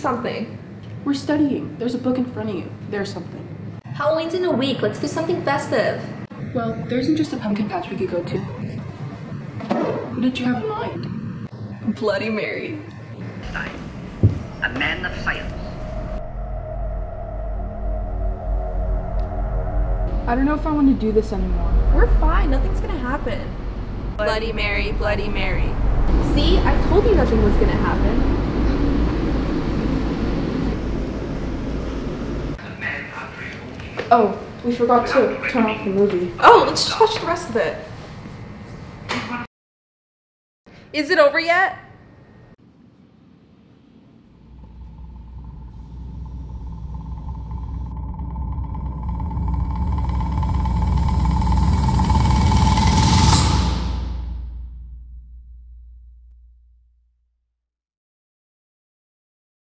something. We're studying. There's a book in front of you. There's something. Halloween's in a week. Let's do something festive. Well, there isn't just a pumpkin patch we could go to. What did you have in mind? Bloody Mary. Stein, a man of science. I don't know if I want to do this anymore. We're fine. Nothing's gonna happen. Bloody Mary, Bloody Mary. See, I told you nothing was gonna happen. Oh, we forgot to turn off the movie. Oh, let's just watch the rest of it. Is it over yet?